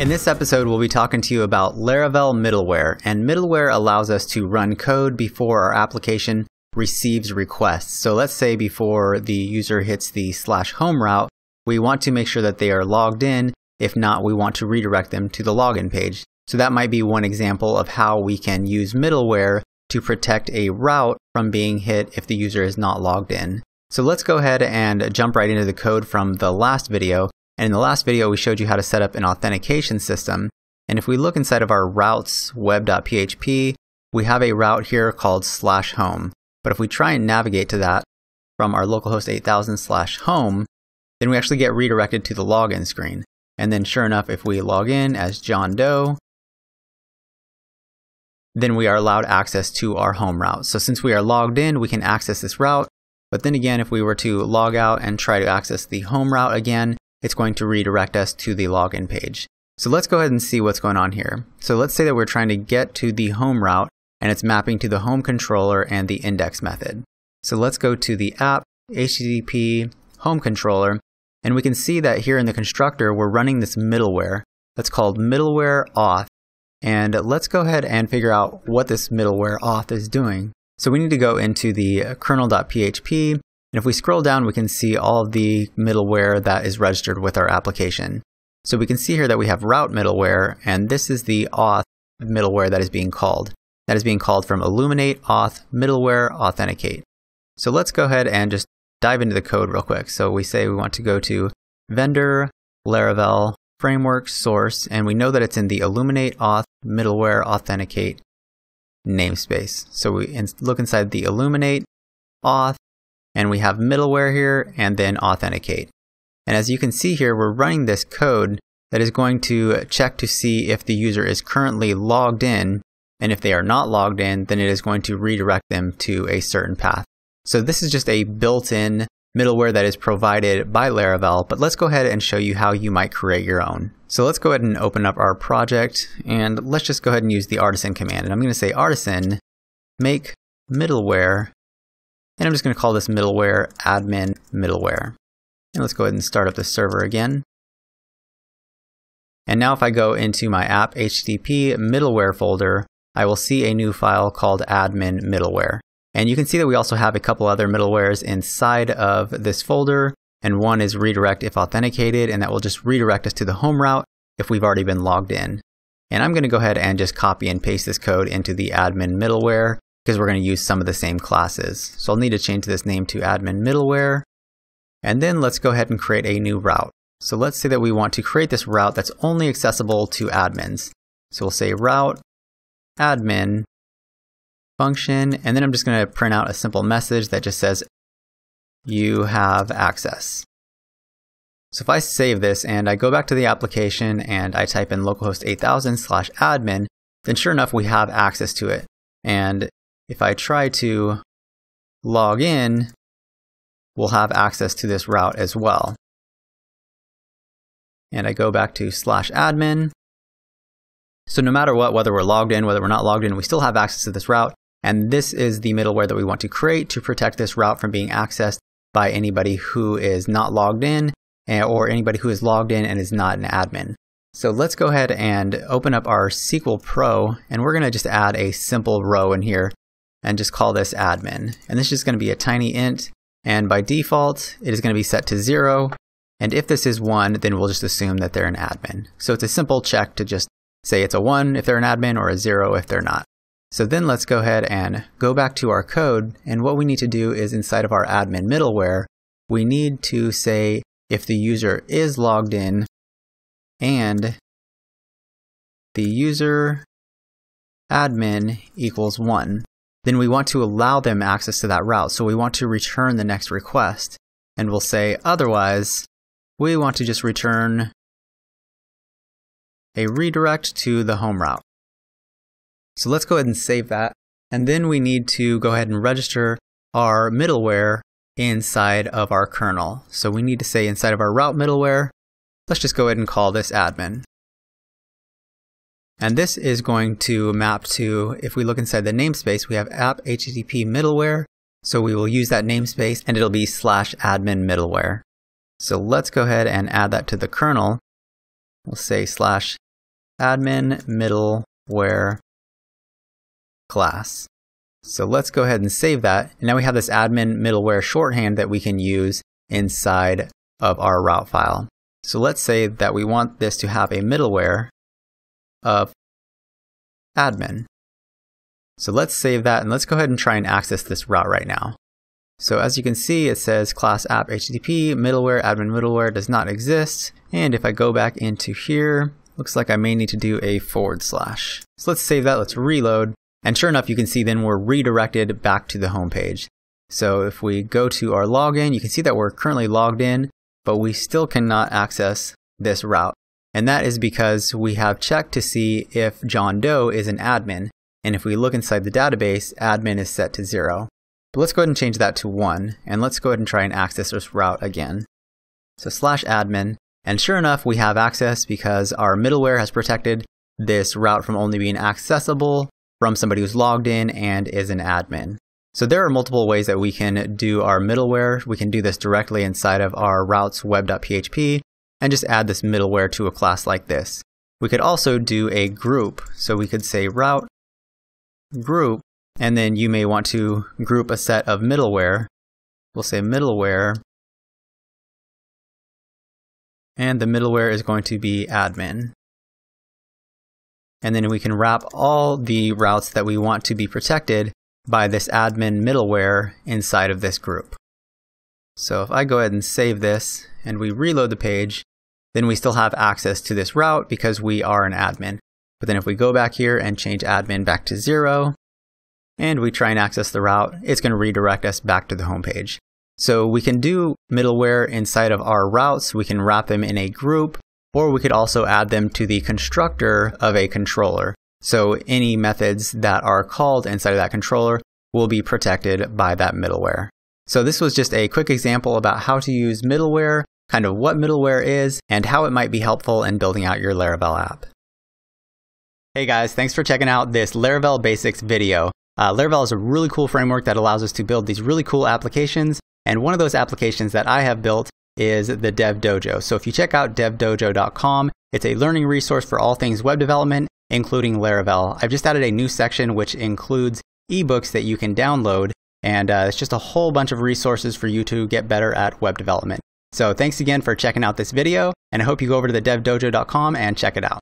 In this episode, we'll be talking to you about Laravel middleware, and middleware allows us to run code before our application receives requests. So let's say before the user hits the slash home route, we want to make sure that they are logged in. If not, we want to redirect them to the login page. So that might be one example of how we can use middleware to protect a route from being hit if the user is not logged in. So let's go ahead and jump right into the code from the last video. And in the last video, we showed you how to set up an authentication system. And if we look inside of our routes web.php, we have a route here called slash home. But if we try and navigate to that from our localhost 8000 slash home, then we actually get redirected to the login screen. And then sure enough, if we log in as John Doe, then we are allowed access to our home route. So since we are logged in, we can access this route. But then again, if we were to log out and try to access the home route again, it's going to redirect us to the login page. So let's go ahead and see what's going on here. So let's say that we're trying to get to the home route and it's mapping to the home controller and the index method. So let's go to the app HTTP home controller and we can see that here in the constructor we're running this middleware that's called middleware auth and let's go ahead and figure out what this middleware auth is doing. So we need to go into the kernel.php and if we scroll down, we can see all of the middleware that is registered with our application. So we can see here that we have route middleware, and this is the auth middleware that is being called. That is being called from illuminate auth middleware authenticate. So let's go ahead and just dive into the code real quick. So we say we want to go to vendor Laravel framework source, and we know that it's in the illuminate auth middleware authenticate namespace. So we look inside the illuminate auth and we have middleware here and then authenticate. And as you can see here, we're running this code that is going to check to see if the user is currently logged in. And if they are not logged in, then it is going to redirect them to a certain path. So this is just a built-in middleware that is provided by Laravel, but let's go ahead and show you how you might create your own. So let's go ahead and open up our project and let's just go ahead and use the artisan command. And I'm going to say artisan make middleware and I'm just going to call this middleware admin middleware. And let's go ahead and start up the server again. And now if I go into my app HTTP middleware folder, I will see a new file called admin middleware. And you can see that we also have a couple other middlewares inside of this folder. And one is redirect if authenticated, and that will just redirect us to the home route if we've already been logged in. And I'm going to go ahead and just copy and paste this code into the admin middleware because we're going to use some of the same classes. So I'll need to change this name to admin middleware. And then let's go ahead and create a new route. So let's say that we want to create this route that's only accessible to admins. So we'll say route admin function, and then I'm just going to print out a simple message that just says you have access. So if I save this and I go back to the application and I type in localhost 8000 slash admin, then sure enough, we have access to it. And if I try to log in, we'll have access to this route as well. And I go back to slash admin. So no matter what, whether we're logged in, whether we're not logged in, we still have access to this route. And this is the middleware that we want to create to protect this route from being accessed by anybody who is not logged in eh, or anybody who is logged in and is not an admin. So let's go ahead and open up our Sequel Pro and we're going to just add a simple row in here and just call this admin. And this is going to be a tiny int, and by default, it is going to be set to zero. And if this is one, then we'll just assume that they're an admin. So it's a simple check to just say it's a one if they're an admin or a zero if they're not. So then let's go ahead and go back to our code. And what we need to do is inside of our admin middleware, we need to say if the user is logged in and the user admin equals one then we want to allow them access to that route. So we want to return the next request. And we'll say otherwise, we want to just return a redirect to the home route. So let's go ahead and save that. And then we need to go ahead and register our middleware inside of our kernel. So we need to say inside of our route middleware, let's just go ahead and call this admin. And this is going to map to, if we look inside the namespace, we have app HTTP middleware. So we will use that namespace and it'll be slash admin middleware. So let's go ahead and add that to the kernel. We'll say slash admin middleware class. So let's go ahead and save that. And now we have this admin middleware shorthand that we can use inside of our route file. So let's say that we want this to have a middleware of admin. So let's save that and let's go ahead and try and access this route right now. So as you can see, it says class app HTTP middleware admin middleware does not exist. And if I go back into here, looks like I may need to do a forward slash. So let's save that, let's reload. And sure enough, you can see then we're redirected back to the home page. So if we go to our login, you can see that we're currently logged in, but we still cannot access this route. And that is because we have checked to see if John Doe is an admin. And if we look inside the database, admin is set to zero. But let's go ahead and change that to one. And let's go ahead and try and access this route again. So slash admin. And sure enough, we have access because our middleware has protected this route from only being accessible from somebody who's logged in and is an admin. So there are multiple ways that we can do our middleware. We can do this directly inside of our routes web.php and just add this middleware to a class like this. We could also do a group. So we could say route group, and then you may want to group a set of middleware. We'll say middleware, and the middleware is going to be admin. And then we can wrap all the routes that we want to be protected by this admin middleware inside of this group. So if I go ahead and save this and we reload the page, then we still have access to this route because we are an admin. But then if we go back here and change admin back to zero, and we try and access the route, it's going to redirect us back to the home page. So we can do middleware inside of our routes. We can wrap them in a group or we could also add them to the constructor of a controller. So any methods that are called inside of that controller will be protected by that middleware. So this was just a quick example about how to use middleware, kind of what middleware is, and how it might be helpful in building out your Laravel app. Hey guys, thanks for checking out this Laravel Basics video. Uh, Laravel is a really cool framework that allows us to build these really cool applications. And one of those applications that I have built is the Dev Dojo. So if you check out devdojo.com, it's a learning resource for all things web development, including Laravel. I've just added a new section which includes ebooks that you can download, and uh, it's just a whole bunch of resources for you to get better at web development. So thanks again for checking out this video, and I hope you go over to the devdojo.com and check it out.